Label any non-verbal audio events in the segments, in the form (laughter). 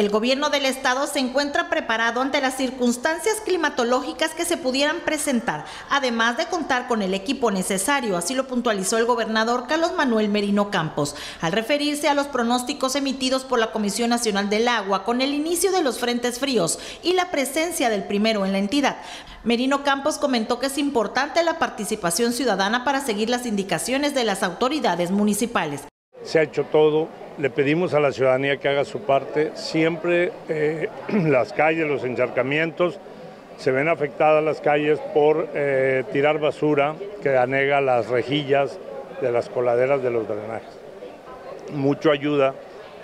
El gobierno del estado se encuentra preparado ante las circunstancias climatológicas que se pudieran presentar, además de contar con el equipo necesario, así lo puntualizó el gobernador Carlos Manuel Merino Campos, al referirse a los pronósticos emitidos por la Comisión Nacional del Agua con el inicio de los frentes fríos y la presencia del primero en la entidad. Merino Campos comentó que es importante la participación ciudadana para seguir las indicaciones de las autoridades municipales. Se ha hecho todo le pedimos a la ciudadanía que haga su parte. Siempre eh, (clears throat) las calles, los encharcamientos, se ven afectadas las calles por eh, tirar basura que anega las rejillas de las coladeras de los drenajes. Mucho ayuda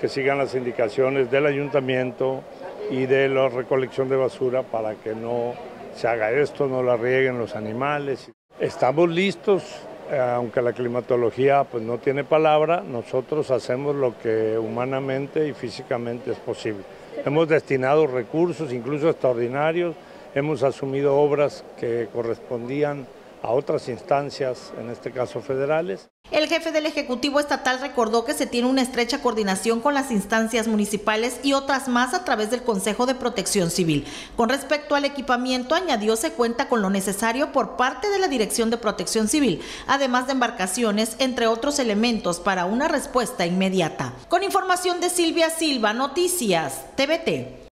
que sigan las indicaciones del ayuntamiento y de la recolección de basura para que no se haga esto, no la rieguen los animales. Estamos listos aunque la climatología pues, no tiene palabra, nosotros hacemos lo que humanamente y físicamente es posible. Hemos destinado recursos, incluso extraordinarios, hemos asumido obras que correspondían a otras instancias, en este caso federales. El jefe del Ejecutivo Estatal recordó que se tiene una estrecha coordinación con las instancias municipales y otras más a través del Consejo de Protección Civil. Con respecto al equipamiento, añadió se cuenta con lo necesario por parte de la Dirección de Protección Civil, además de embarcaciones, entre otros elementos para una respuesta inmediata. Con información de Silvia Silva, Noticias, TVT.